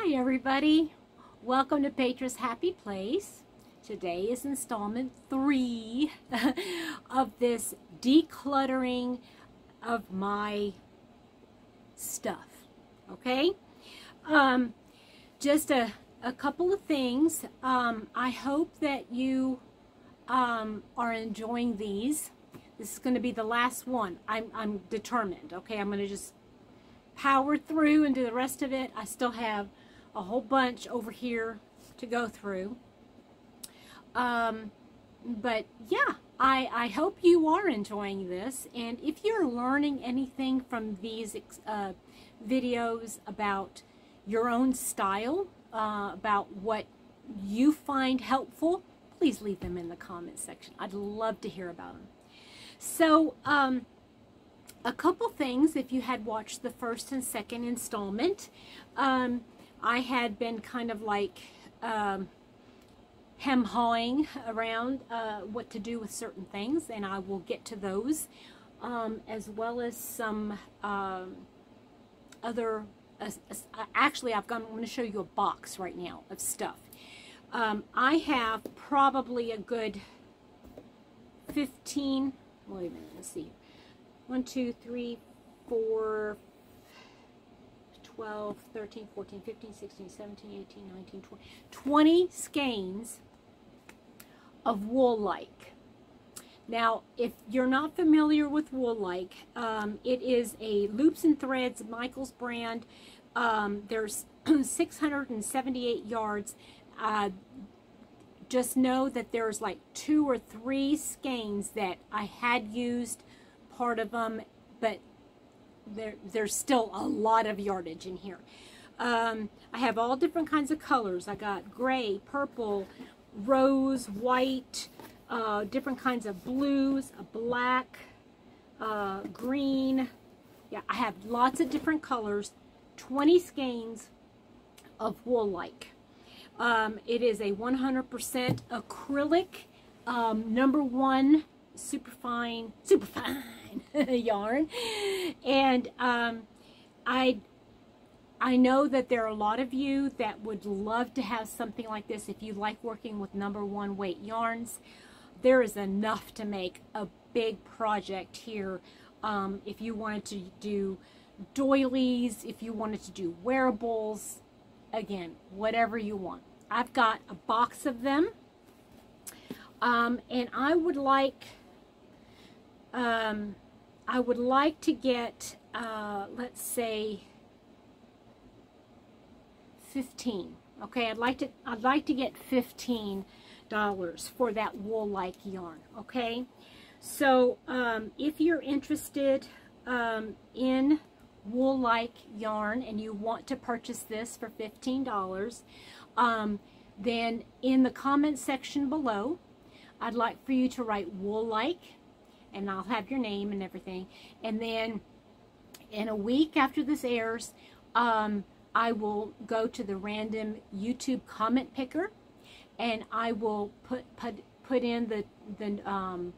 Hi everybody, welcome to Petra's Happy Place. Today is installment three of this decluttering of my stuff, okay? Um, just a, a couple of things. Um, I hope that you um, are enjoying these. This is going to be the last one. I'm, I'm determined, okay? I'm going to just power through and do the rest of it. I still have a whole bunch over here to go through. Um, but yeah, I, I hope you are enjoying this. And if you're learning anything from these uh, videos about your own style, uh, about what you find helpful, please leave them in the comment section. I'd love to hear about them. So, um, a couple things if you had watched the first and second installment. Um, I had been kind of like um, hem hawing around uh, what to do with certain things, and I will get to those, um, as well as some um, other. Uh, actually, I've got, I'm going to show you a box right now of stuff. Um, I have probably a good 15, wait a minute, let's see. 1, 2, 3, 4, 12, 13, 14, 15, 16, 17, 18, 19, 20. 20 skeins of Wool-Like. Now, if you're not familiar with Wool-Like, um, it is a Loops and Threads Michaels brand. Um, there's 678 yards. Uh, just know that there's like two or three skeins that I had used part of them, but there, there's still a lot of yardage in here. Um, I have all different kinds of colors. I got gray, purple, rose, white, uh, different kinds of blues, black, uh, green. Yeah, I have lots of different colors. 20 skeins of Wool-Like. Um, it is a 100% acrylic, um, number one, super fine, super fine yarn. And um, I I know that there are a lot of you that would love to have something like this if you like working with number one weight yarns. There is enough to make a big project here. Um, if you wanted to do doilies, if you wanted to do wearables, again, whatever you want. I've got a box of them. Um, and I would like um, I would like to get, uh, let's say, 15. Okay, I'd like to, I'd like to get 15 dollars for that wool-like yarn. Okay, so um, if you're interested um, in wool-like yarn and you want to purchase this for $15, um, then in the comment section below, I'd like for you to write wool-like and I'll have your name and everything. And then in a week after this airs, um, I will go to the random YouTube comment picker and I will put put put in the the um,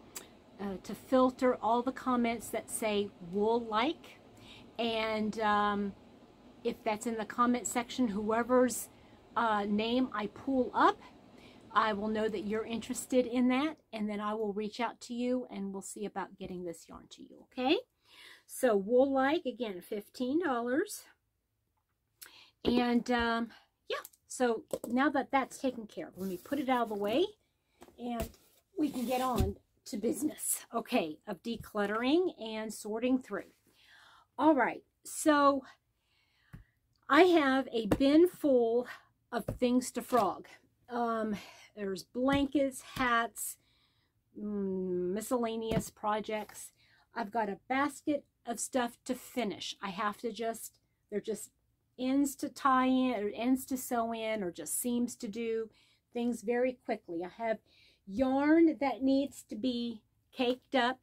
uh, to filter all the comments that say wool like and um, if that's in the comment section whoever's uh, name I pull up I will know that you're interested in that and then I will reach out to you and we'll see about getting this yarn to you, okay? So Wool-Like, again, $15. And um, yeah, so now that that's taken care of, let me put it out of the way and we can get on to business, okay, of decluttering and sorting through. All right, so I have a bin full of things to frog. Um, there's blankets, hats, mm, miscellaneous projects. I've got a basket of stuff to finish. I have to just, they're just ends to tie in or ends to sew in or just seams to do things very quickly. I have yarn that needs to be caked up.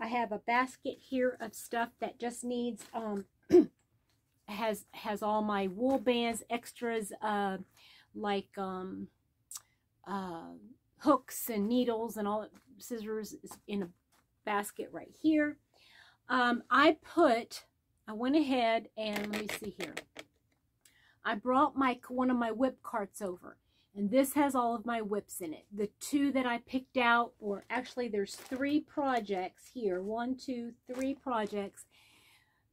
I have a basket here of stuff that just needs, um, has, has all my wool bands, extras, uh, like, um, uh, hooks and needles and all scissors in a basket right here. Um, I put, I went ahead and let me see here. I brought my one of my whip carts over. And this has all of my whips in it. The two that I picked out, or actually there's three projects here. One, two, three projects.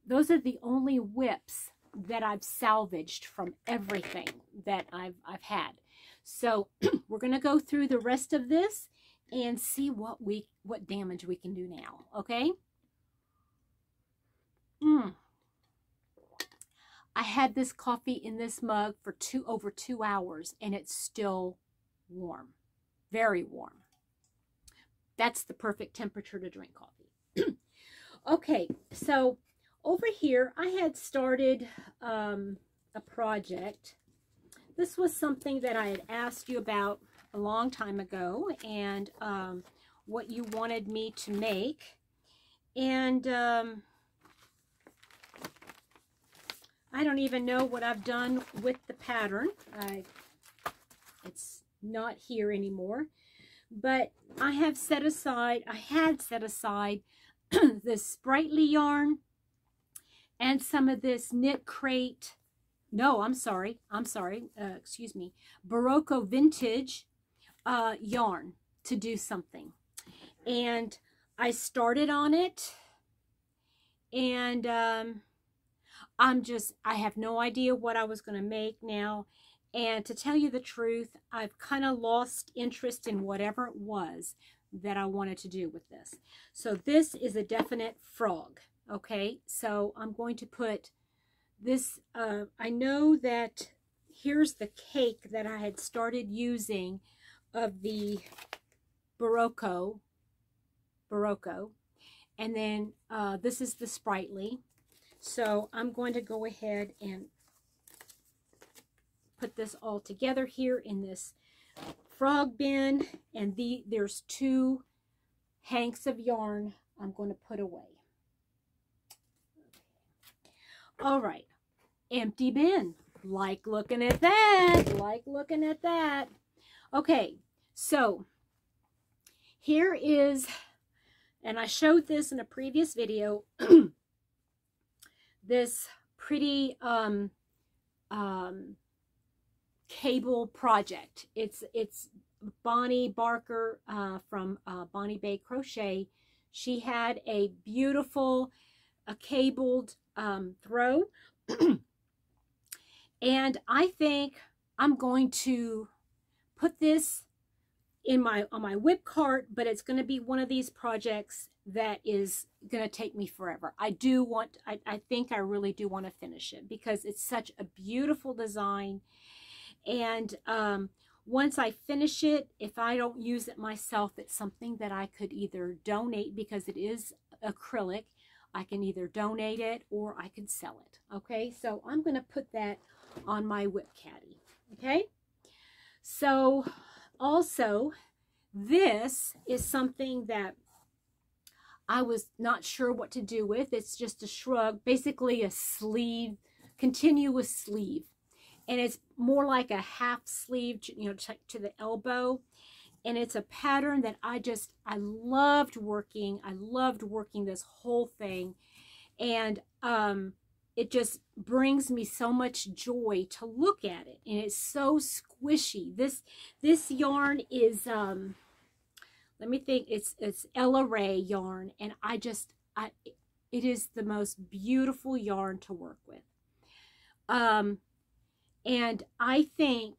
Those are the only whips that I've salvaged from everything that I've, I've had. So we're going to go through the rest of this and see what we what damage we can do now, okay? Mm. I had this coffee in this mug for two over two hours and it's still warm, very warm. That's the perfect temperature to drink coffee. okay, so over here I had started um, a project. This was something that I had asked you about a long time ago and um, what you wanted me to make. And um, I don't even know what I've done with the pattern. I, it's not here anymore. But I have set aside, I had set aside this Sprightly yarn and some of this Knit Crate, no, I'm sorry, I'm sorry, uh, excuse me, Barroco Vintage uh, yarn to do something. And I started on it and um, I'm just, I have no idea what I was going to make now. And to tell you the truth, I've kind of lost interest in whatever it was that I wanted to do with this. So this is a definite frog, okay? So I'm going to put this, uh, I know that here's the cake that I had started using of the Barroco, Barroco, and then uh, this is the Sprightly. So I'm going to go ahead and put this all together here in this frog bin. And the there's two hanks of yarn I'm going to put away. All right, empty bin. Like looking at that. Like looking at that. Okay, so here is, and I showed this in a previous video, this pretty um, um, cable project. It's it's Bonnie Barker uh, from uh, Bonnie Bay Crochet. She had a beautiful a cabled um, throw. and I think I'm going to put this in my on my whip cart, but it's going to be one of these projects that is going to take me forever. I do want, I, I think I really do want to finish it because it's such a beautiful design. And um, once I finish it, if I don't use it myself, it's something that I could either donate because it is acrylic. I can either donate it or I can sell it. Okay, so I'm going to put that on my whip caddy. Okay, so also this is something that I was not sure what to do with. It's just a shrug, basically a sleeve, continuous sleeve. And it's more like a half sleeve, you know, to, to the elbow. And it's a pattern that I just, I loved working. I loved working this whole thing. And um, it just brings me so much joy to look at it. And it's so squishy. This, this yarn is, um, let me think it's it's Ella Rae yarn and I just I it is the most beautiful yarn to work with um and I think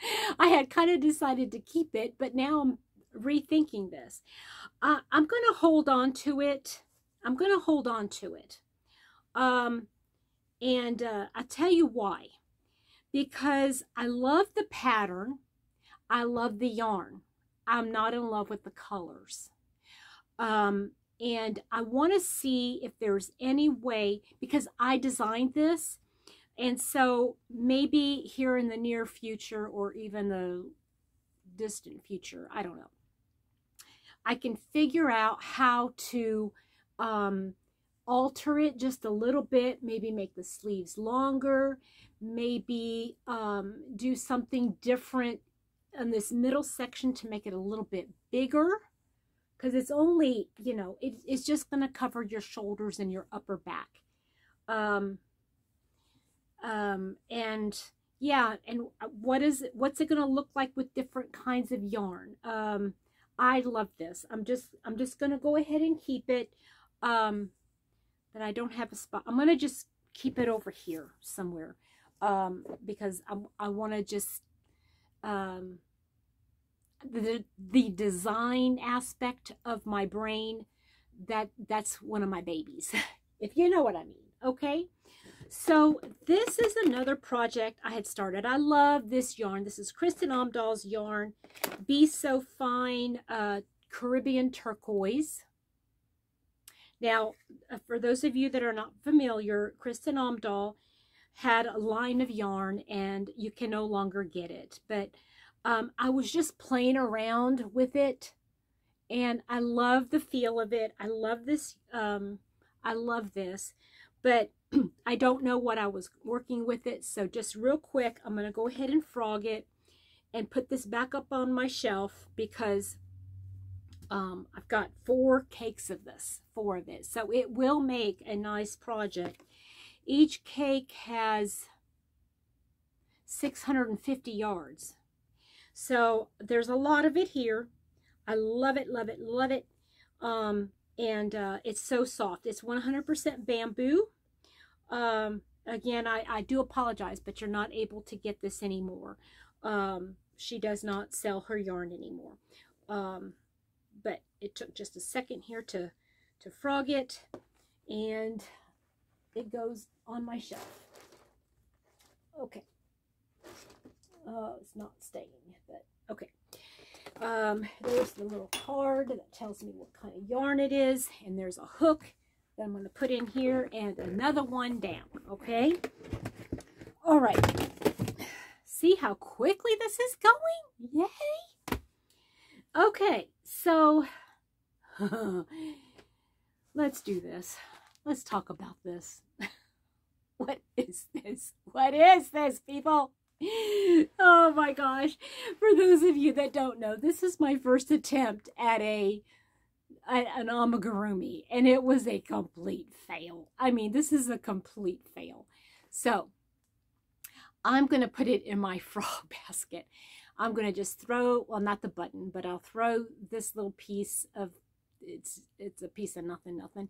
I had kind of decided to keep it but now I'm rethinking this uh, I'm going to hold on to it I'm going to hold on to it um and uh, I'll tell you why because I love the pattern. I love the yarn. I'm not in love with the colors. Um, and I want to see if there's any way, because I designed this, and so maybe here in the near future or even the distant future, I don't know, I can figure out how to um, alter it just a little bit, maybe make the sleeves longer, maybe um, do something different in this middle section to make it a little bit bigger because it's only, you know, it, it's just going to cover your shoulders and your upper back. Um, um, and yeah, and what is it, what's it going to look like with different kinds of yarn? Um, I love this. I'm just, I'm just going to go ahead and keep it. Um, but I don't have a spot. I'm going to just keep it over here somewhere. Um, because I, I want to just, um, the, the design aspect of my brain, that that's one of my babies, if you know what I mean. Okay. So this is another project I had started. I love this yarn. This is Kristin Omdahl's yarn. Be So Fine uh, Caribbean Turquoise. Now, uh, for those of you that are not familiar, Kristin Omdahl had a line of yarn and you can no longer get it. But um, I was just playing around with it and I love the feel of it. I love this. Um, I love this, but I don't know what I was working with it. So just real quick, I'm going to go ahead and frog it and put this back up on my shelf because um, I've got four cakes of this, four of it. So it will make a nice project. Each cake has 650 yards. So there's a lot of it here. I love it, love it, love it. Um, and uh, it's so soft. It's 100% bamboo. Um, again, I, I do apologize, but you're not able to get this anymore. Um, she does not sell her yarn anymore. Um, but it took just a second here to, to frog it, and it goes on my shelf. Okay. Oh, it's not staying, but okay. Um, there's the little card that tells me what kind of yarn it is, and there's a hook that I'm going to put in here and another one down, okay? All right. See how quickly this is going? Yay! Okay, so let's do this. Let's talk about this. what is this? What is this, people? Oh my gosh. For those of you that don't know, this is my first attempt at a an amigurumi and it was a complete fail. I mean, this is a complete fail. So I'm going to put it in my frog basket. I'm going to just throw, well, not the button, but I'll throw this little piece of, it's, it's a piece of nothing, nothing.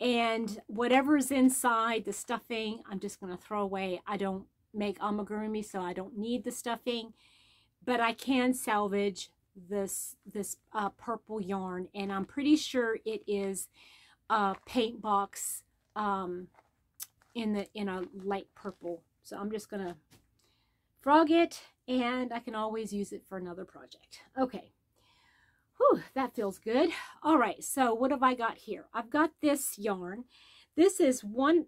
And whatever's inside the stuffing, I'm just going to throw away. I don't make amigurumi, so I don't need the stuffing, but I can salvage this this uh, purple yarn and I'm pretty sure it is a Paintbox um, in the in a light purple. So I'm just gonna frog it and I can always use it for another project. Okay. Whew, that feels good. All right so what have I got here? I've got this yarn. This is one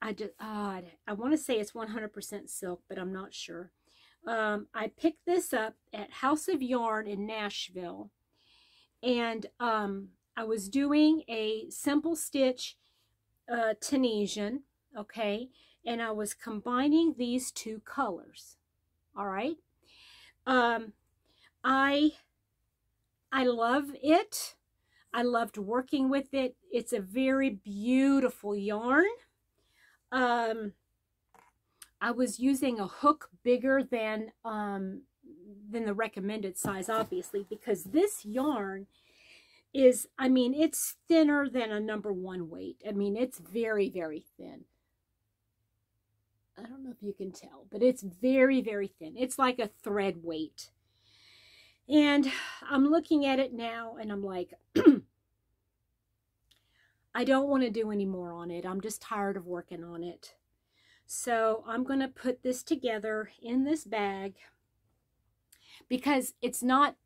I just uh, I want to say it's 100% silk but I'm not sure um, I picked this up at House of Yarn in Nashville. And um, I was doing a simple stitch uh, Tunisian, okay? And I was combining these two colors, all right? Um, I, I love it. I loved working with it. It's a very beautiful yarn. Um, I was using a hook bigger than um, than the recommended size, obviously, because this yarn is, I mean, it's thinner than a number one weight. I mean, it's very, very thin. I don't know if you can tell, but it's very, very thin. It's like a thread weight. And I'm looking at it now and I'm like, I don't want to do any more on it. I'm just tired of working on it. So I'm going to put this together in this bag because it's not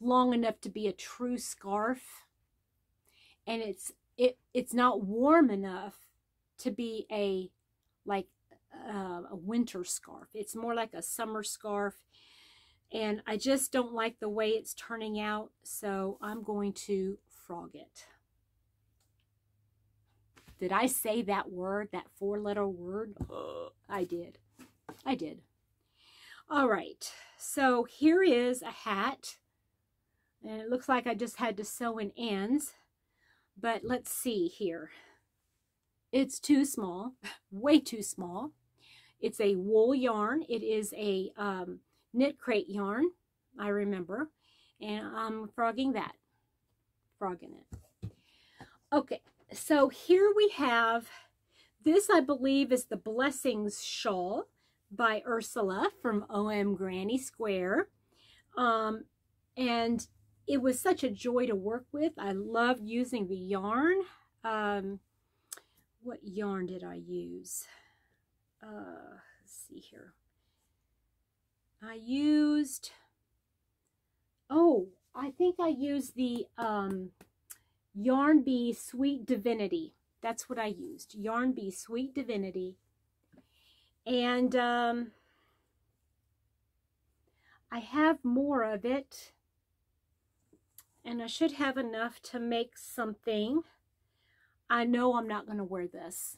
long enough to be a true scarf. And it's it it's not warm enough to be a like uh, a winter scarf. It's more like a summer scarf. And I just don't like the way it's turning out so I'm going to frog it did I say that word, that four letter word? I did. I did. All right. So here is a hat And it looks like I just had to sew in ends. But let's see here. It's too small, way too small. It's a wool yarn. It is a um, knit crate yarn, I remember. And I'm frogging that. Frogging it. Okay, so here we have, this I believe is the Blessings Shawl by Ursula from OM Granny Square. Um, and it was such a joy to work with. I loved using the yarn. Um, what yarn did I use? Uh, let's see here. I used, oh, I think I used the um, Yarn Bee Sweet Divinity. That's what I used. Yarn Bee Sweet Divinity. And um, I have more of it. And I should have enough to make something. I know I'm not going to wear this.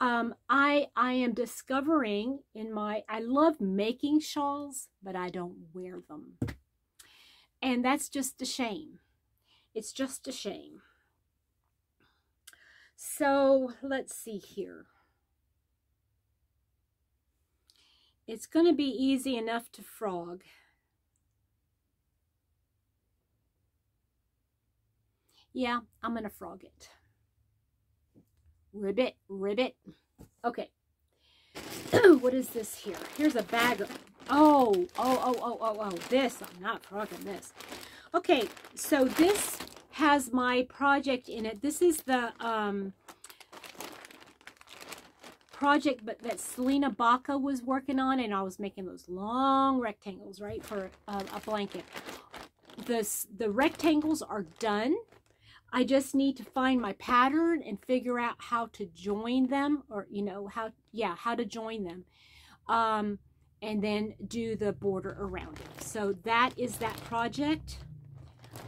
Um, I, I am discovering in my, I love making shawls, but I don't wear them. And that's just a shame. It's just a shame. So let's see here. It's going to be easy enough to frog. Yeah, I'm going to frog it. Ribbit, ribbit. Okay. what is this here? Here's a bag of... Oh, oh, oh, oh, oh, oh. This, I'm not frogging this. Okay, so this has my project in it. This is the um, project but that Selena Baca was working on, and I was making those long rectangles, right, for a blanket. This, the rectangles are done. I just need to find my pattern and figure out how to join them or, you know, how, yeah, how to join them. Um, and then do the border around it. So that is that project.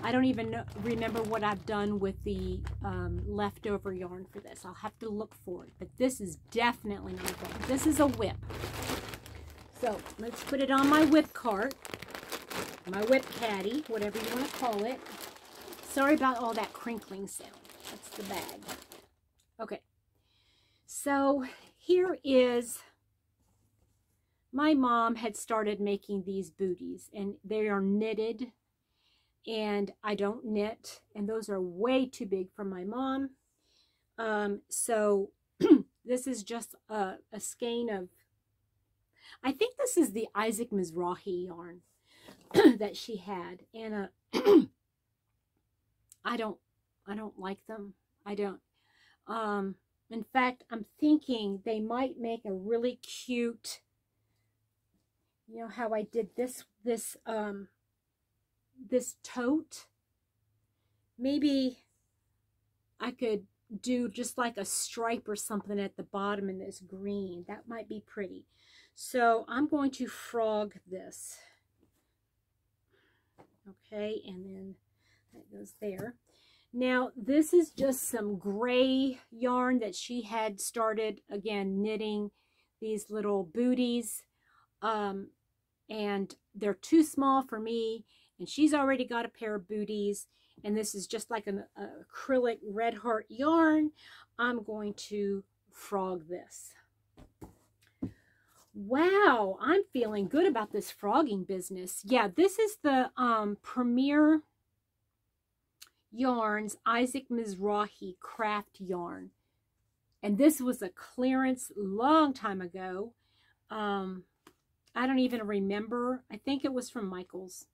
I don't even know, remember what I've done with the um, leftover yarn for this. I'll have to look for it. But this is definitely not a This is a whip. So let's put it on my whip cart. My whip caddy, whatever you want to call it. Sorry about all that crinkling sound. That's the bag. Okay. So here is my mom had started making these booties and they are knitted and I don't knit and those are way too big for my mom. Um, so this is just a, a skein of, I think this is the Isaac Mizrahi yarn that she had. And uh, I don't, I don't like them. I don't. Um, in fact, I'm thinking they might make a really cute, you know how I did this, this, um, this tote. Maybe I could do just like a stripe or something at the bottom in this green. That might be pretty. So I'm going to frog this. Okay, and then that goes there. Now, this is just some gray yarn that she had started, again, knitting these little booties. Um, and they're too small for me. And she's already got a pair of booties. And this is just like an acrylic red heart yarn. I'm going to frog this. Wow, I'm feeling good about this frogging business. Yeah, this is the um, Premier Yarns Isaac Mizrahi craft yarn. And this was a clearance long time ago. Um, I don't even remember. I think it was from Michael's.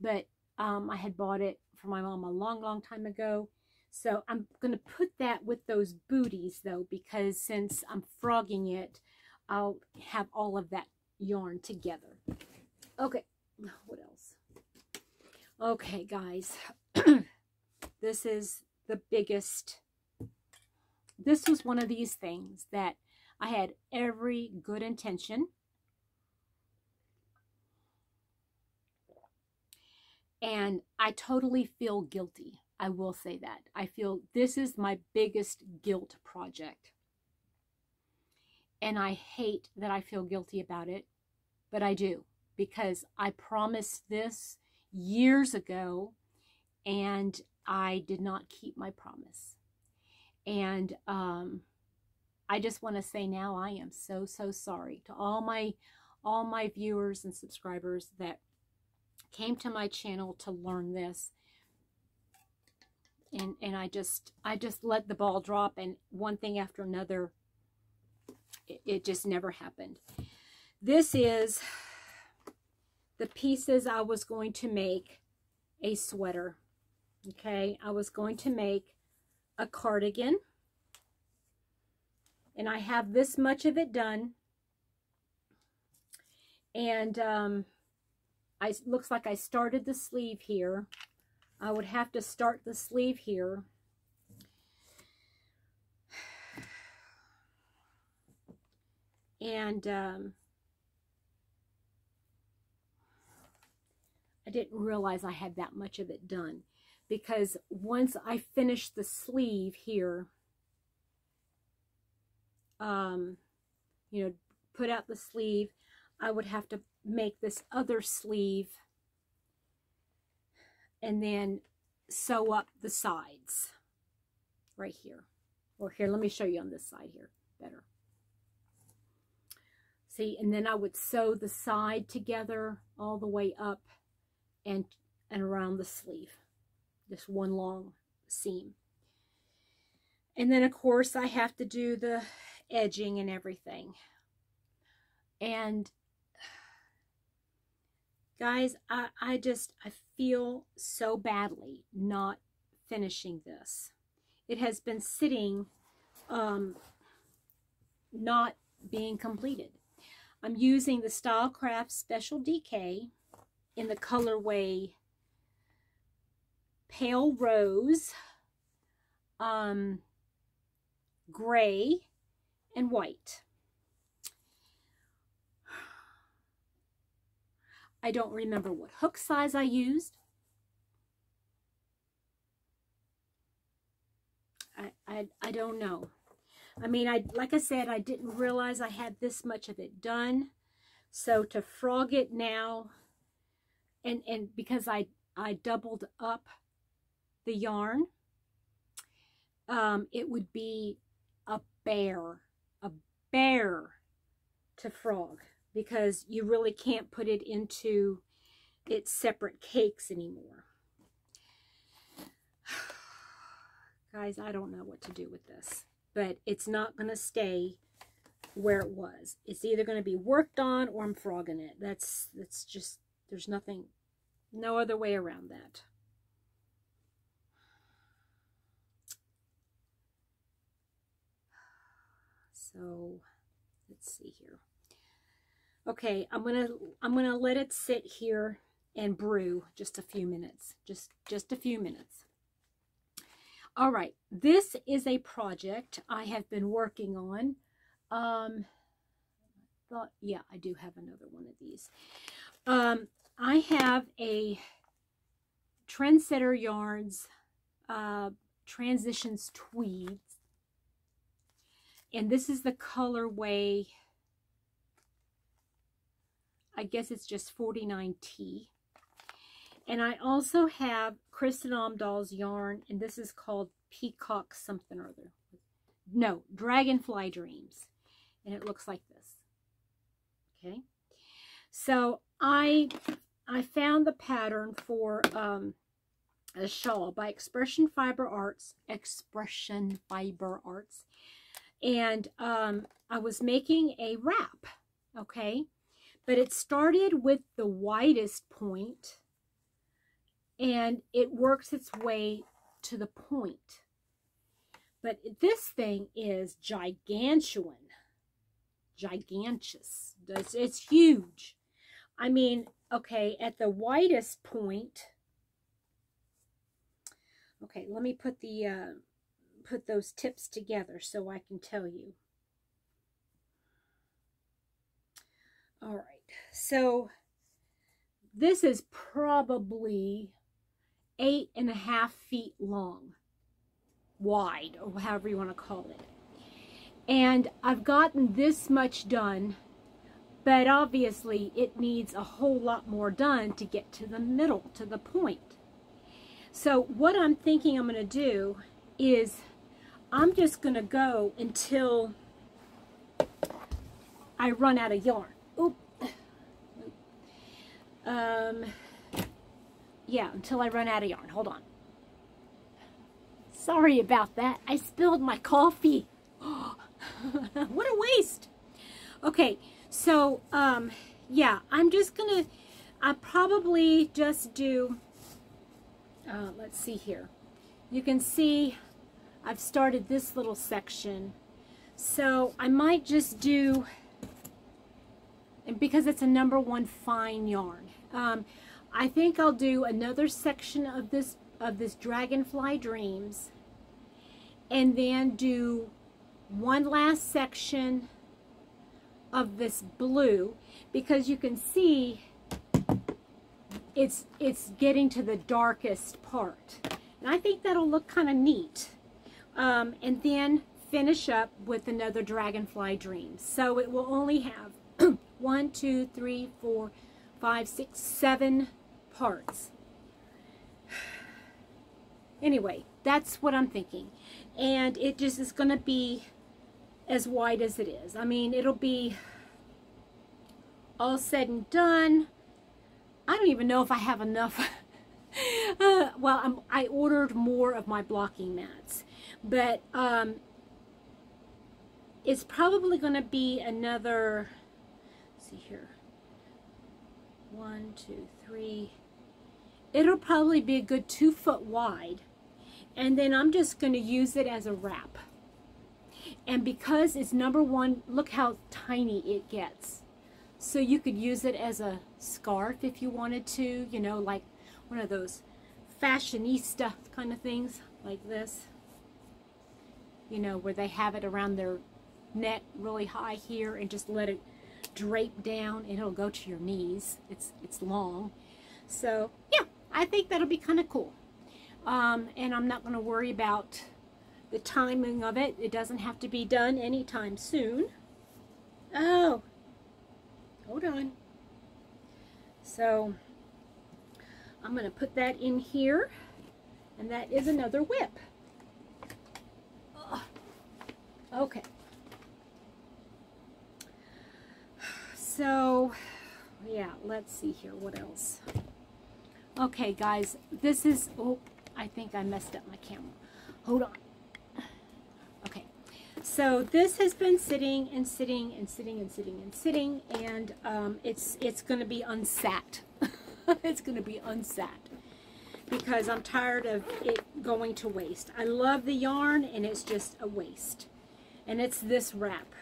But um, I had bought it for my mom a long, long time ago. So I'm going to put that with those booties, though, because since I'm frogging it, I'll have all of that yarn together. Okay, what else? Okay, guys, this is the biggest, this was one of these things that I had every good intention. And I totally feel guilty. I will say that. I feel this is my biggest guilt project. And I hate that I feel guilty about it, but I do because I promised this years ago and I did not keep my promise. And um, I just want to say now I am so, so sorry to all my all my viewers and subscribers that came to my channel to learn this. And and I just I just let the ball drop and one thing after another it, it just never happened. This is the pieces I was going to make a sweater okay? I was going to make a cardigan and I have this much of it done. And um, I looks like I started the sleeve here I would have to start the sleeve here. And um, I didn't realize I had that much of it done because once I finished the sleeve here, um, you know, put out the sleeve, I would have to make this other sleeve and then sew up the sides right here. Or here, let me show you on this side here better. See, and then I would sew the side together all the way up and, and around the sleeve. Just one long seam. And then, of course, I have to do the edging and everything. And Guys, I, I just, I feel so badly not finishing this. It has been sitting, um, not being completed. I'm using the Stylecraft Special DK in the colorway Pale Rose, um, Gray, and White. I don't remember what hook size I used. I, I, I don't know. I mean, I like I said, I didn't realize I had this much of it done. So to frog it now, and, and because I, I doubled up the yarn, um, it would be a bear, a bear to frog because you really can't put it into its separate cakes anymore. Guys, I don't know what to do with this, but it's not going to stay where it was. It's either going to be worked on or I'm frogging it. That's, that's just, there's nothing, no other way around that. So, let's see here. Okay, I'm gonna I'm gonna let it sit here and brew just a few minutes. Just just a few minutes. All right, this is a project I have been working on. Um, thought, yeah, I do have another one of these. Um, I have a Trendsetter Yarns uh, Transitions Tweeds. And this is the colorway I guess it's just 49T. And I also have Kristin Omdahl's yarn, and this is called Peacock something or other. No, Dragonfly Dreams. And it looks like this. Okay. So I I found the pattern for um, a shawl by Expression Fiber Arts. Expression Fiber Arts. And um, I was making a wrap. Okay. But it started with the widest point and it works its way to the point. But this thing is gigantuan. Gigantous. It's, it's huge. I mean, okay, at the widest point, okay, let me put the, uh, put those tips together so I can tell you. All right. So this is probably eight and a half feet long, wide, or however you want to call it. And I've gotten this much done but obviously it needs a whole lot more done to get to the middle, to the point. So what I'm thinking I'm going to do is I'm just going to go until I run out of yarn. Um, yeah, until I run out of yarn. Hold on. Sorry about that. I spilled my coffee. what a waste. Okay, so, um, yeah, I'm just going to, I probably just do, uh, let's see here. You can see I've started this little section. So I might just do, and because it's a number one fine yarn, um, I think I'll do another section of this of this Dragonfly Dreams and then do one last section of this blue because you can see it's it's getting to the darkest part. And I think that'll look kind of neat. Um, and then finish up with another Dragonfly Dreams so it will only have one two three four five six seven parts anyway that's what I'm thinking and it just is going to be as wide as it is. I mean, it'll be all said and done. I don't even know if I have enough. uh, well, I'm, i ordered more of my blocking mats, but um, it's probably going to be another, see here, one, two, three. It'll probably be a good two foot wide. And then I'm just going to use it as a wrap. And because it's number one, look how tiny it gets. So you could use it as a scarf if you wanted to, you know, like one of those fashionista kind of things like this. You know, where they have it around their neck really high here and just let it drape down it'll go to your knees. It's, it's long. So, yeah, I think that'll be kind of cool. Um, and I'm not going to worry about the timing of it. It doesn't have to be done anytime soon. Oh, hold on. So I'm going to put that in here. And that is another whip. Okay. So, yeah, let's see here. What else? Okay, guys, this is... Oh, I think I messed up my camera. Hold on. Okay, so this has been sitting and sitting and sitting and sitting and sitting, and um, it's it's going to be unsat. it's going to be unsat because I'm tired of it going to waste. I love the yarn, and it's just a waste. And it's this wrap.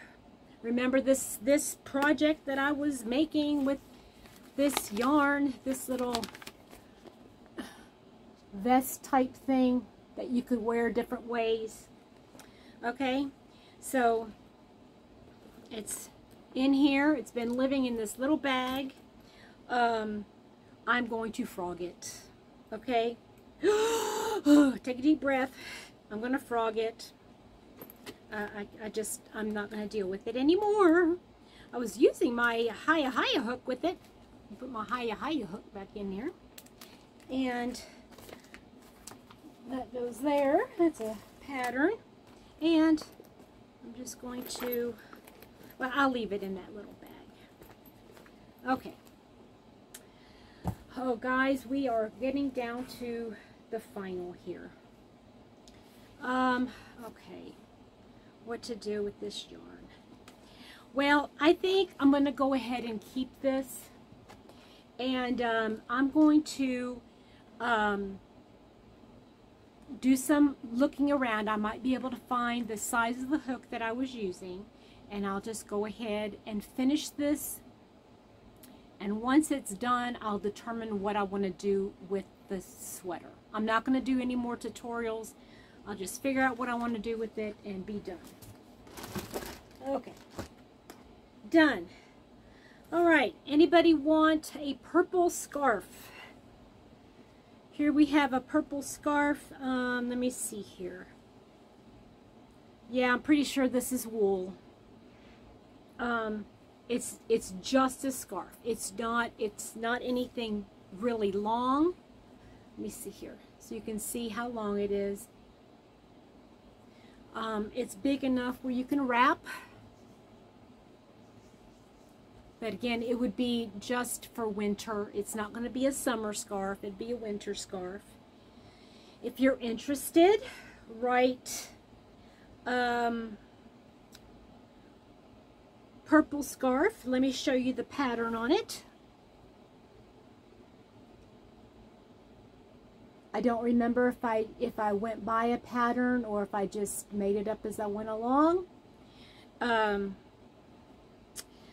Remember this this project that I was making with this yarn, this little vest type thing that you could wear different ways. Okay, so it's in here. It's been living in this little bag. Um, I'm going to frog it. Okay? Take a deep breath. I'm going to frog it. Uh, I, I just, I'm not going to deal with it anymore. I was using my Hiya Hiya hook with it. Put my Hiya Hiya hook back in here. And that goes there. That's a pattern. And I'm just going to, well, I'll leave it in that little bag. Okay. Oh, guys, we are getting down to the final here. Um, okay. What to do with this yarn? Well, I think I'm going to go ahead and keep this. And um, I'm going to um, do some looking around. I might be able to find the size of the hook that I was using and I'll just go ahead and finish this and once it's done I'll determine what I want to do with the sweater. I'm not going to do any more tutorials. I'll just figure out what I want to do with it and be done. Okay. Done. All right. Anybody want a purple scarf? Here we have a purple scarf. Um, let me see here. Yeah, I'm pretty sure this is wool. Um, it's it's just a scarf. It's not it's not anything really long. Let me see here. So you can see how long it is. Um, it's big enough where you can wrap. But again, it would be just for winter. It's not going to be a summer scarf. It'd be a winter scarf. If you're interested, write um, purple scarf. Let me show you the pattern on it. I don't remember if I if I went by a pattern or if I just made it up as I went along. Um,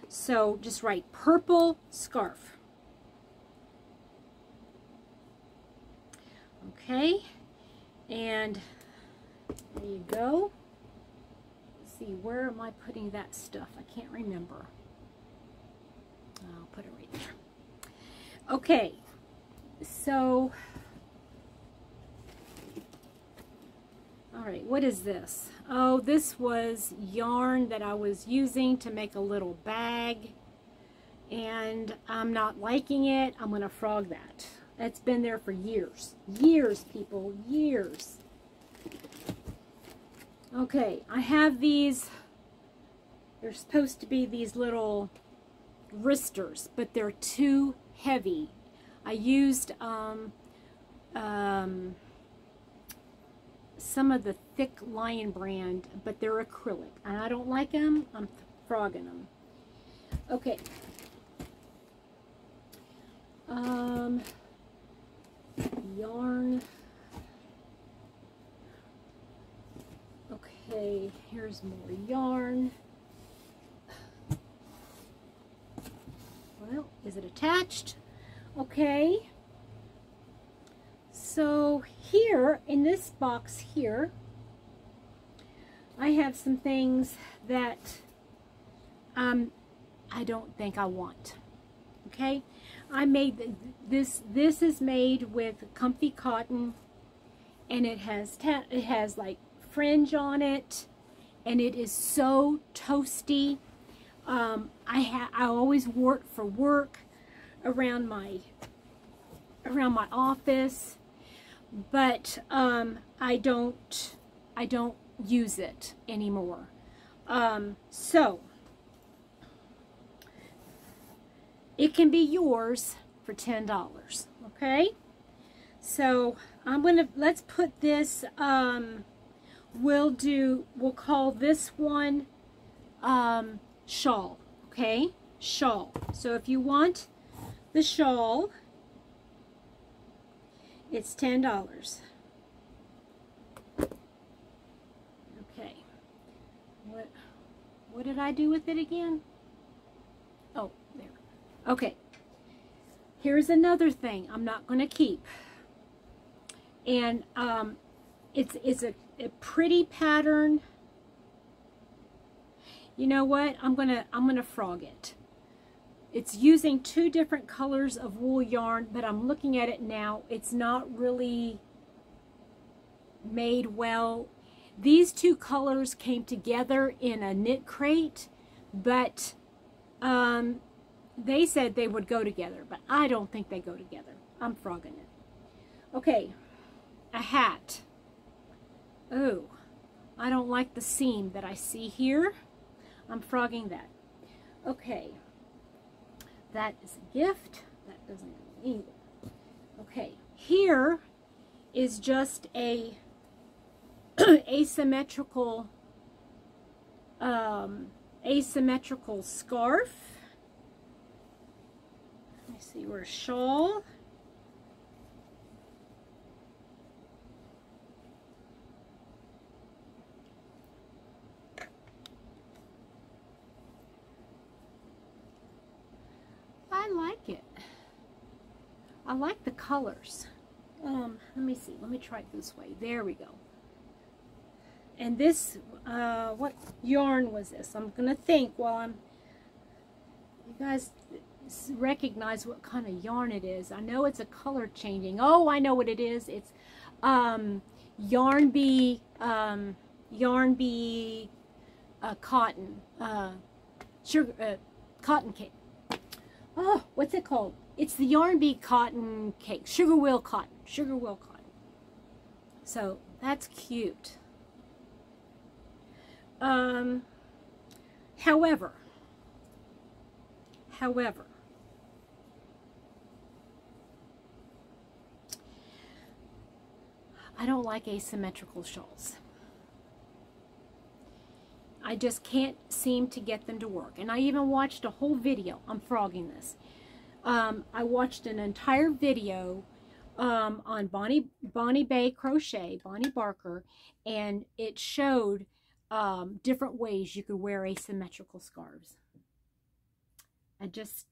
so just write purple scarf. Okay, and there you go. Let's see, where am I putting that stuff? I can't remember. I'll put it right there. Okay, so All right, what is this? Oh, this was yarn that I was using to make a little bag. And I'm not liking it. I'm going to frog that. That's been there for years. Years, people. Years. Okay, I have these. They're supposed to be these little wristers, but they're too heavy. I used um, um, some of the thick Lion brand, but they're acrylic. And I don't like them. I'm frogging them. Okay. Um, yarn. Okay, here's more yarn. Well, is it attached? Okay. So here in this box here, I have some things that um, I don't think I want. Okay, I made this. This is made with comfy cotton, and it has it has like fringe on it, and it is so toasty. Um, I ha I always wore it for work around my around my office but um, I don't I don't use it anymore. Um, so it can be yours for ten dollars. Okay, so I'm gonna let's put this. Um, we'll do we'll call this one um, shawl. Okay, shawl. So if you want the shawl it's ten dollars. Okay. What what did I do with it again? Oh, there. Okay. Here's another thing I'm not going to keep. And um, it's it's a, a pretty pattern. You know what? I'm gonna I'm gonna frog it. It's using two different colors of wool yarn, but I'm looking at it now. It's not really made well. These two colors came together in a knit crate, but um, they said they would go together, but I don't think they go together. I'm frogging it. Okay, a hat. Oh, I don't like the seam that I see here. I'm frogging that. Okay that is a gift. That doesn't either. Okay, here is just a asymmetrical um, asymmetrical scarf. Me see, where shawl. Like it. I like the colors. Um, let me see. Let me try it this way. There we go. And this, uh, what yarn was this? I'm going to think while I'm, you guys recognize what kind of yarn it is. I know it's a color changing. Oh, I know what it is. It's um, Yarn Bee, um, Yarn Bee uh, cotton, uh, sugar, uh, cotton cake. Oh, what's it called? It's the Yarn Bee cotton cake. Sugarwheel cotton. Sugarwheel cotton. So that's cute. Um, however, however, I don't like asymmetrical shawls. I just can't seem to get them to work. And I even watched a whole video. I'm frogging this. Um, I watched an entire video um, on Bonnie Bonnie Bay Crochet, Bonnie Barker, and it showed um, different ways you could wear asymmetrical scarves. I just,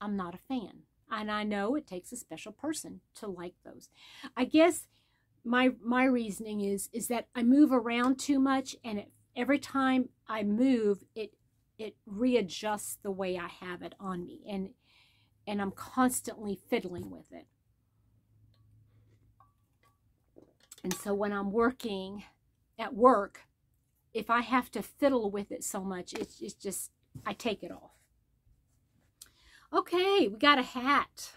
I'm not a fan. And I know it takes a special person to like those. I guess my my reasoning is is that I move around too much and it every time I move, it it readjusts the way I have it on me, and and I'm constantly fiddling with it. And so when I'm working at work, if I have to fiddle with it so much, it's, it's just, I take it off. Okay, we got a hat.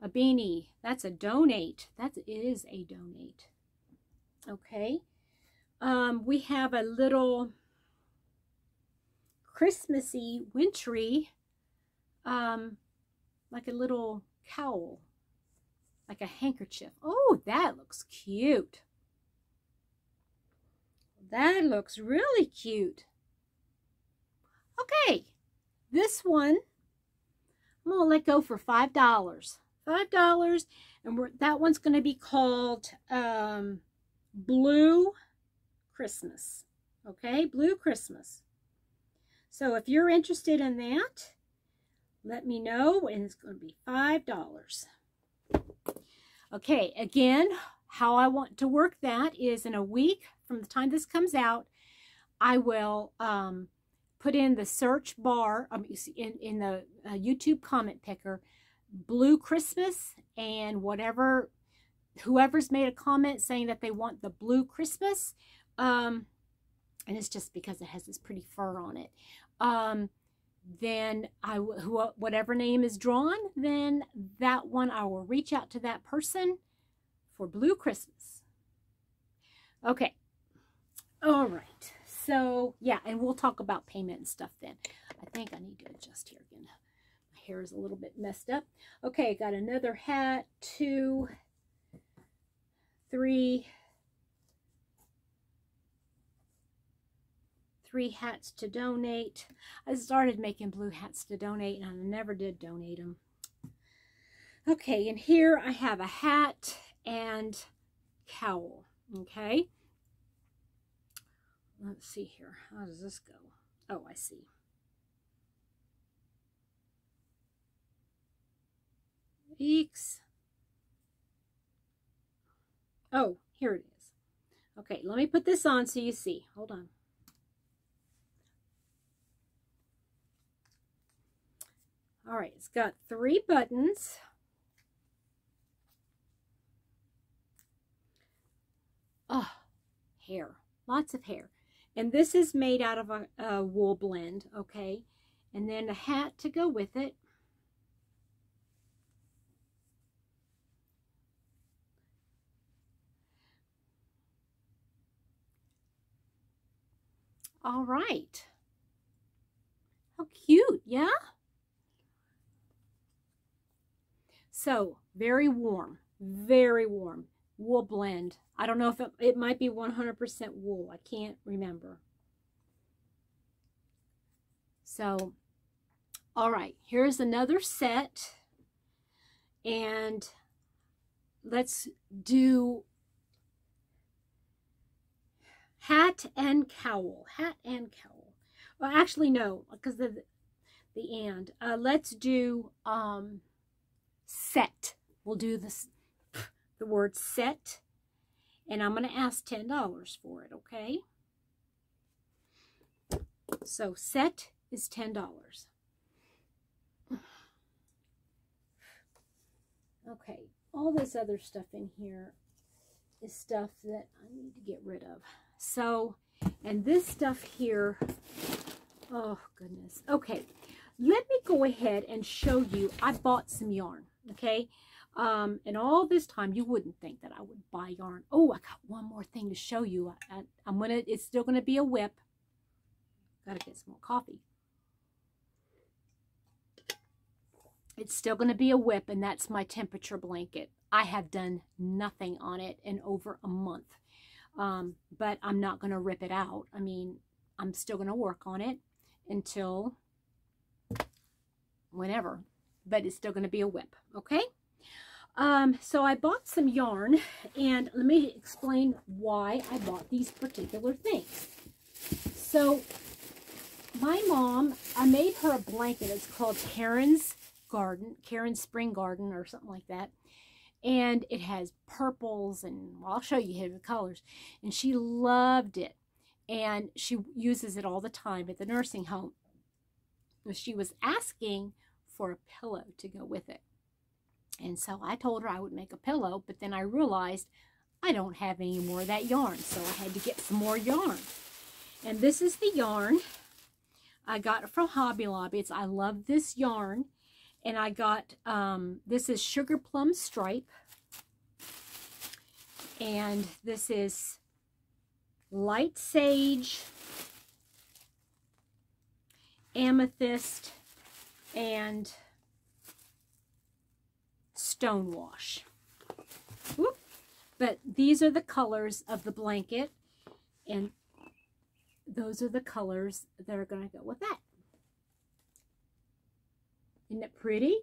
A beanie. That's a donate. That is a donate. Okay um, we have a little Christmassy, wintry, um, like a little cowl, like a handkerchief. Oh, that looks cute. That looks really cute. Okay, this one, I'm going to let go for $5. $5, and that one's going to be called um, Blue Christmas. Okay, Blue Christmas. So if you're interested in that, let me know, and it's going to be $5. Okay, again, how I want to work that is in a week from the time this comes out, I will um, put in the search bar, um, in, in the uh, YouTube comment picker, Blue Christmas, and whatever, whoever's made a comment saying that they want the Blue Christmas, um, and it's just because it has this pretty fur on it. Um, then I, who, whatever name is drawn, then that one I will reach out to that person for Blue Christmas. Okay. All right. So, yeah, and we'll talk about payment and stuff then. I think I need to adjust here again. My hair is a little bit messed up. Okay, got another hat, two, three, three hats to donate. I started making blue hats to donate and I never did donate them. Okay, and here I have a hat and cowl, okay? Let's see here. How does this go? Oh, I see. Eeks. Oh, here it is. Okay, let me put this on so you see. Hold on. All right, it's got three buttons. Oh, hair. Lots of hair. And this is made out of a, a wool blend, okay? And then a hat to go with it. All right. How cute, yeah? So, very warm, very warm. Wool blend. I don't know if it, it might be 100% wool. I can't remember. So, all right, here's another set. And let's do hat and cowl. Hat and cowl. Well, actually, no, because the, the and. Uh, let's do um, set. We'll do this, the word set, and I'm going to ask $10 for it, okay? So set is $10. Okay, all this other stuff in here is stuff that I need to get rid of. So, and this stuff here Oh, goodness. Okay, let me go ahead and show you. I bought some yarn, okay? Um, and all this time, you wouldn't think that I would buy yarn. Oh, I got one more thing to show you. I, am gonna. It's still gonna be a whip. Gotta get some more coffee. It's still gonna be a whip, and that's my temperature blanket. I have done nothing on it in over a month. Um, but I'm not gonna rip it out. I mean, I'm still gonna work on it until whenever, but it's still going to be a whip, okay? Um, so I bought some yarn, and let me explain why I bought these particular things. So, my mom, I made her a blanket. It's called Karen's Garden, Karen's Spring Garden, or something like that. And it has purples, and well, I'll show you here the colors. And she loved it. And she uses it all the time at the nursing home. She was asking for a pillow to go with it. And so I told her I would make a pillow, but then I realized I don't have any more of that yarn, so I had to get some more yarn. And this is the yarn I got it from Hobby Lobby. It's I love this yarn. And I got, um, this is Sugar Plum Stripe. And this is Light Sage, Amethyst, and Stonewash. Whoop. But these are the colors of the blanket, and those are the colors that are going to go with that. Isn't it pretty?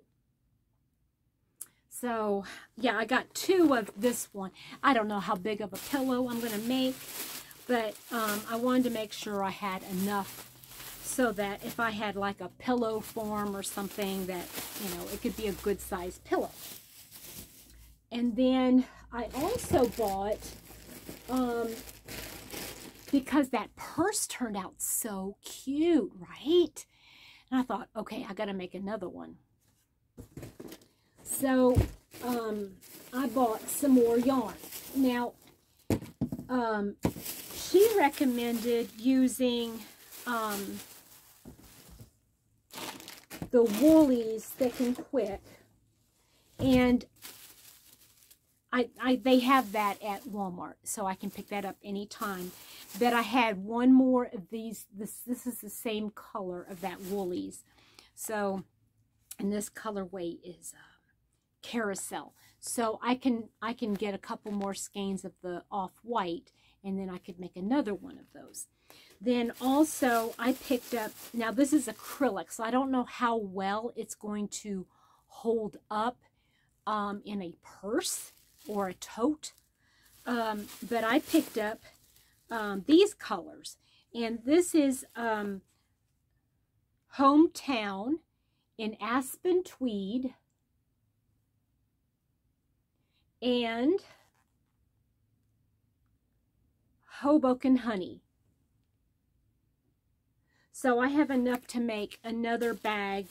So, yeah, I got two of this one. I don't know how big of a pillow I'm going to make, but um, I wanted to make sure I had enough so that if I had like a pillow form or something that, you know, it could be a good size pillow. And then I also bought, um, because that purse turned out so cute, right? And I thought, okay, I got to make another one. So, um, I bought some more yarn. Now, um, she recommended using, um, the Wool-Ease Thick and Quick. And I, I, they have that at Walmart, so I can pick that up anytime. But I had one more of these. This, this is the same color of that Wool-Ease. So, and this colorway is uh, Carousel. So I can, I can get a couple more skeins of the off-white, and then I could make another one of those. Then also I picked up, now this is acrylic, so I don't know how well it's going to hold up um, in a purse or a tote. Um, but I picked up um, these colors. And this is um, Hometown in Aspen Tweed. And Hoboken Honey. So I have enough to make another bag,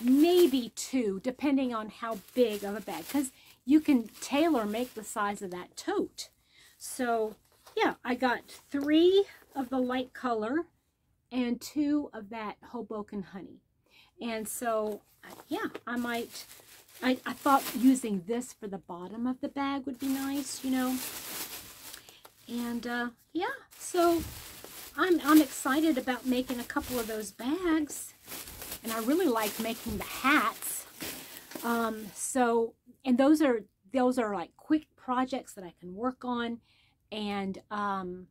maybe two, depending on how big of a bag. Because you can tailor make the size of that tote. So yeah, I got three of the light color and two of that Hoboken honey. And so, yeah, I might, I, I thought using this for the bottom of the bag would be nice, you know. And, uh, yeah, so I'm, I'm excited about making a couple of those bags. And I really like making the hats. Um, so, and those are, those are like quick projects that I can work on and um,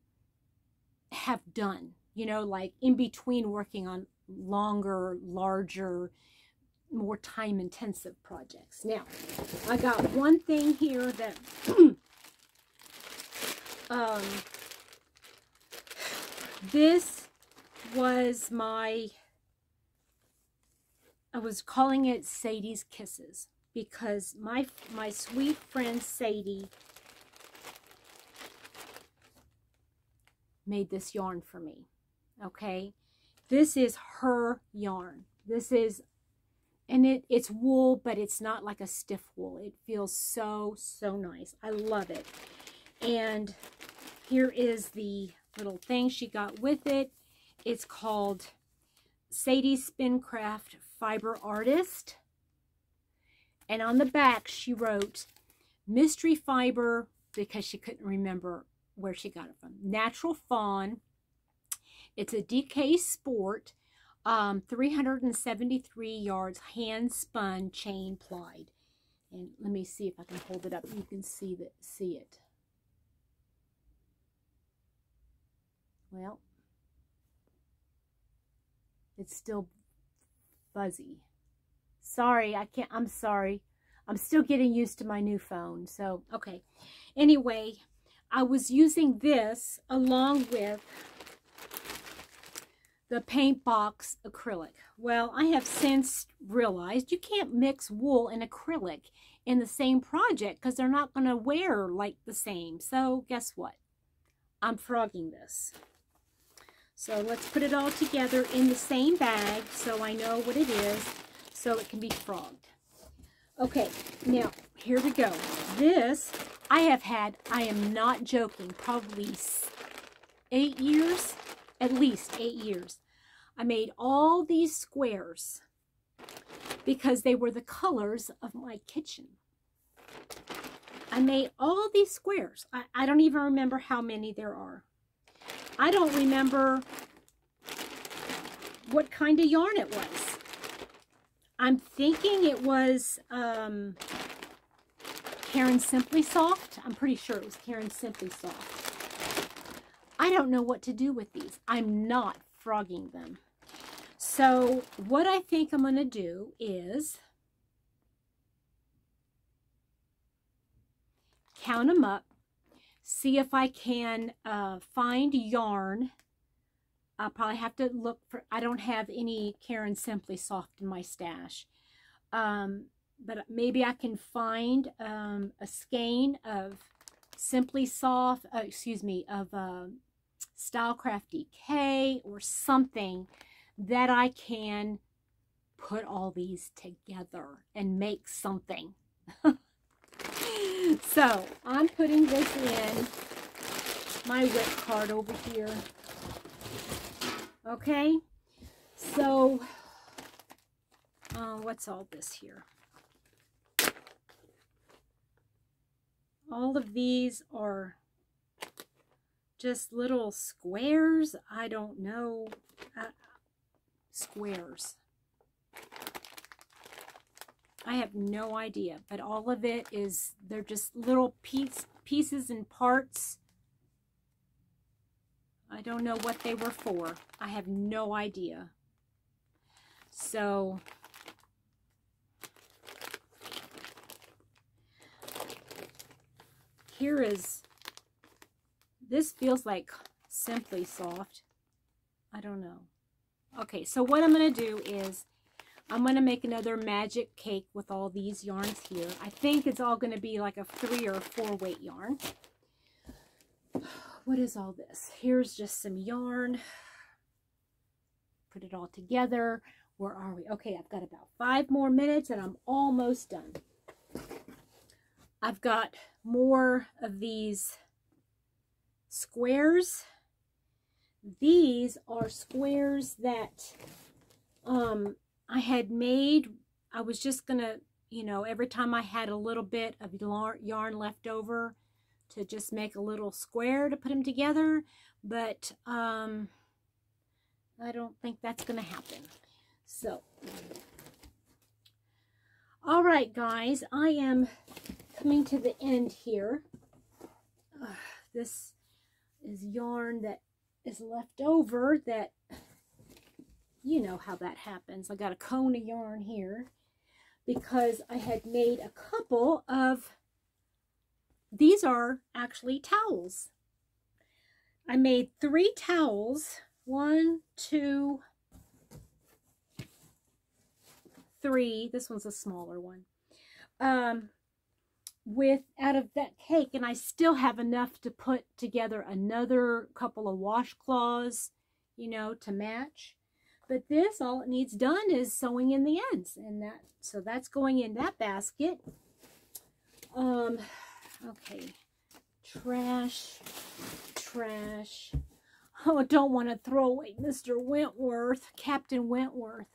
have done, you know, like in between working on longer, larger, more time intensive projects. Now, I got one thing here that um, this was my, I was calling it Sadie's Kisses because my, my sweet friend Sadie made this yarn for me. Okay. This is her yarn. This is, and it, it's wool, but it's not like a stiff wool. It feels so, so nice. I love it. And here is the little thing she got with it. It's called Sadie Spincraft Fiber Artist. And on the back, she wrote Mystery Fiber because she couldn't remember where she got it from. Natural Fawn. It's a DK Sport, um, 373 yards, hand spun, chain plied. And let me see if I can hold it up. You can see that see it. Well, it's still fuzzy. Sorry, I can't, I'm sorry. I'm still getting used to my new phone. So, okay. Anyway, I was using this along with the Paintbox acrylic. Well, I have since realized you can't mix wool and acrylic in the same project because they're not going to wear like the same. So guess what? I'm frogging this. So let's put it all together in the same bag so I know what it is so it can be frogged. Okay, now here we go. This I have had, I am not joking, probably eight years, at least eight years. I made all these squares because they were the colors of my kitchen. I made all these squares. I, I don't even remember how many there are. I don't remember what kind of yarn it was. I'm thinking it was um, Caron Simply Soft. I'm pretty sure it was Caron Simply Soft. I don't know what to do with these. I'm not frogging them. So what I think I'm going to do is count them up, see if I can uh, find yarn. I'll probably have to look for, I don't have any Caron Simply Soft in my stash. Um, but maybe I can find um, a skein of Simply Soft, uh, excuse me, of uh, Stylecraft DK or something that I can put all these together and make something. so I'm putting this in my whip card over here. Okay, so uh, what's all this here? all of these are just little squares. I don't know. Uh, squares. I have no idea, but all of it is, they're just little piece, pieces and parts. I don't know what they were for. I have no idea. So, here is, this feels like Simply Soft. I don't know. Okay, so what I'm going to do is I'm going to make another magic cake with all these yarns here. I think it's all going to be like a three or four weight yarn. What is all this? Here's just some yarn. Put it all together. Where are we? Okay, I've got about five more minutes and I'm almost done. I've got more of these squares. These are squares that um, I had made. I was just going to, you know, every time I had a little bit of yarn left over to just make a little square to put them together. But um, I don't think that's going to happen. So, all right, guys, I am coming to the end here. This is yarn that is left over that, you know how that happens. I got a cone of yarn here because I had made a couple of, these are actually towels. I made three towels. One, two, three. This one's a smaller one. Um, with out of that cake and I still have enough to put together another couple of washcloths, you know, to match. But this, all it needs done is sewing in the ends. And that, so that's going in that basket. Um, okay. Trash, trash. Oh, I don't want to throw away Mr. Wentworth, Captain Wentworth.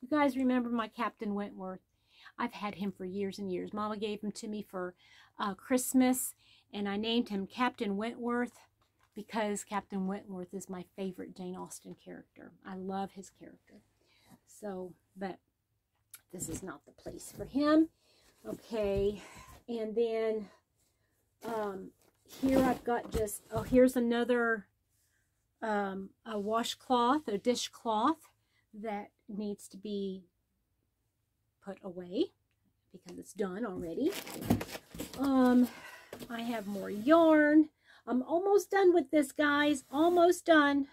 You guys remember my Captain Wentworth? I've had him for years and years. Mama gave him to me for uh, Christmas, and I named him Captain Wentworth because Captain Wentworth is my favorite Jane Austen character. I love his character. So, but this is not the place for him. Okay, and then um, here I've got just, oh, here's another um, a washcloth, a dishcloth that needs to be put away because it's done already. Um, I have more yarn. I'm almost done with this, guys. Almost done.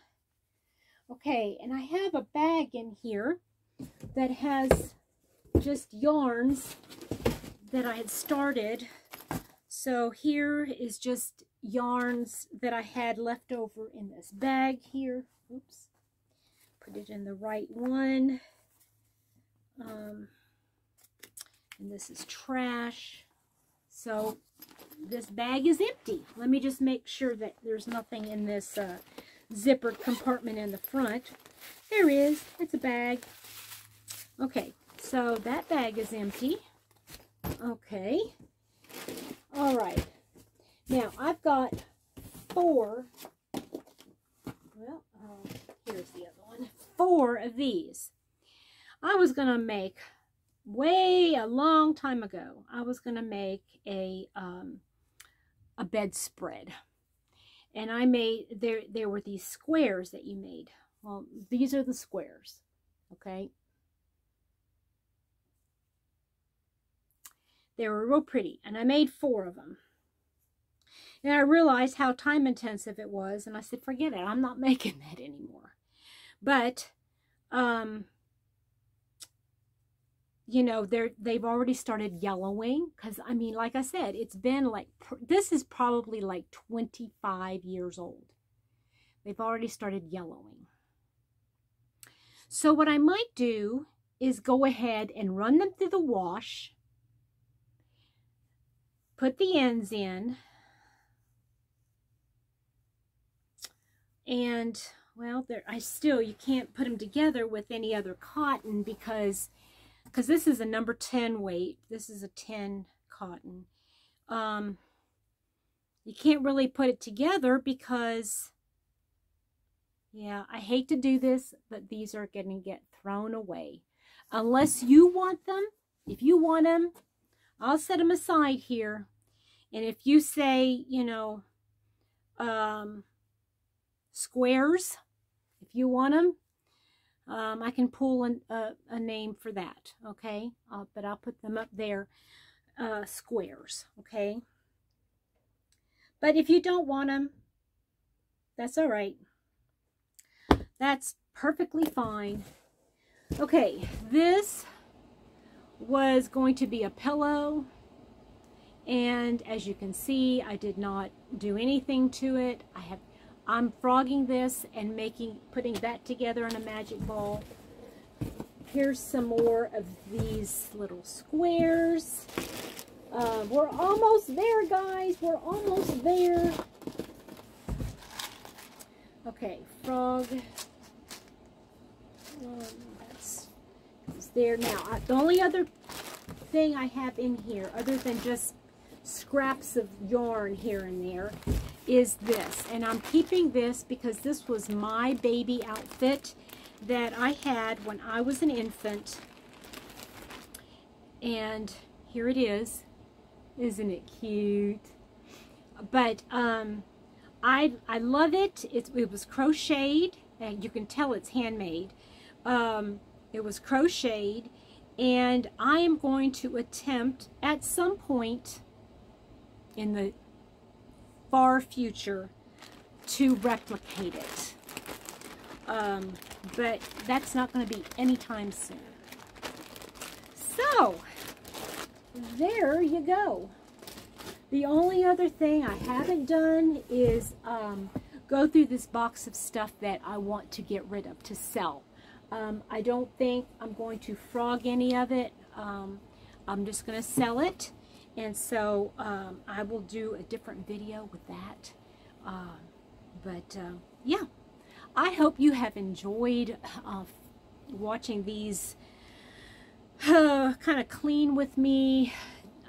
Okay, and I have a bag in here that has just yarns that I had started. So here is just yarns that I had left over in this bag here. Oops. Put it in the right one. Um, and this is trash. So this bag is empty. Let me just make sure that there's nothing in this uh, zippered compartment in the front. There is. It's a bag. Okay, so that bag is empty. Okay. All right. Now, I've got four, well, uh, here's the other one, four of these. I was going to make, way a long time ago, I was going to make a, um, a bedspread. And I made, there, there were these squares that you made. Well, these are the squares, okay? They were real pretty, and I made four of them. And I realized how time intensive it was, and I said, forget it, I'm not making that anymore. But, um, you know, they're, they've already started yellowing, because, I mean, like I said, it's been like, this is probably like 25 years old. They've already started yellowing. So what I might do is go ahead and run them through the wash, put the ends in, and well there I still you can't put them together with any other cotton because because this is a number 10 weight. This is a 10 cotton. Um you can't really put it together because yeah I hate to do this but these are going to get thrown away. Unless you want them if you want them I'll set them aside here. And if you say you know um squares if you want them. Um, I can pull an, a, name for that, okay? Uh, but I'll put them up there, uh, squares, okay? But if you don't want them, that's all right. That's perfectly fine. Okay, this was going to be a pillow. And as you can see, I did not do anything to it. I have I'm frogging this and making, putting that together in a magic ball. Here's some more of these little squares. Uh, we're almost there, guys. We're almost there. Okay, frog. Um, that's, that's there now. I, the only other thing I have in here, other than just scraps of yarn here and there, is this. And I'm keeping this because this was my baby outfit that I had when I was an infant. And here it is. Isn't it cute? But um, I, I love it. it. It was crocheted. And you can tell it's handmade. Um, it was crocheted. And I am going to attempt at some point in the far future to replicate it. Um, but that's not going to be anytime soon. So, there you go. The only other thing I haven't done is um, go through this box of stuff that I want to get rid of, to sell. Um, I don't think I'm going to frog any of it. Um, I'm just going to sell it. And so um, I will do a different video with that. Uh, But uh, yeah, I hope you have enjoyed uh, watching these uh, kind of clean with me,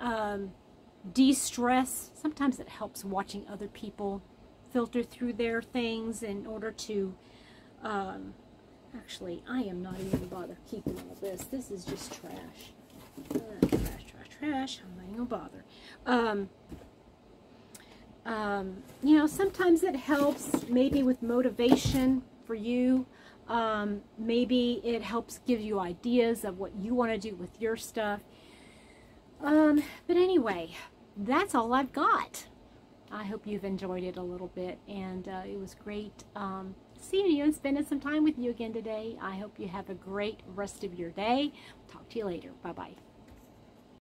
um, de-stress. Sometimes it helps watching other people filter through their things in order to um, actually I am not even bother keeping all this this is just trash trash not even gonna bother um, um, you know sometimes it helps maybe with motivation for you um, maybe it helps give you ideas of what you want to do with your stuff um, but anyway that's all I've got I hope you've enjoyed it a little bit, and uh, it was great um, seeing you and spending some time with you again today. I hope you have a great rest of your day. Talk to you later. Bye-bye.